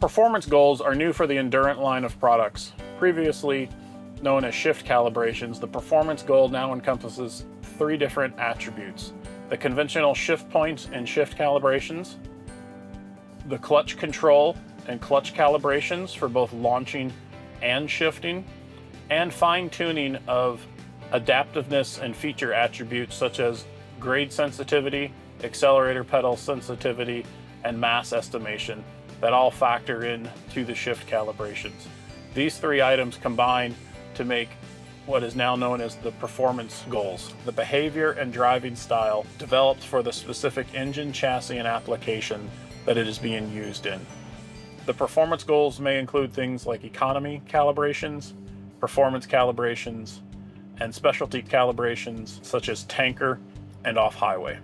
Performance goals are new for the Endurant line of products. Previously known as shift calibrations, the performance goal now encompasses three different attributes. The conventional shift points and shift calibrations, the clutch control and clutch calibrations for both launching and shifting, and fine tuning of adaptiveness and feature attributes such as grade sensitivity, accelerator pedal sensitivity, and mass estimation that all factor in to the shift calibrations. These three items combine to make what is now known as the performance goals, the behavior and driving style developed for the specific engine, chassis, and application that it is being used in. The performance goals may include things like economy calibrations, performance calibrations, and specialty calibrations such as tanker and off-highway.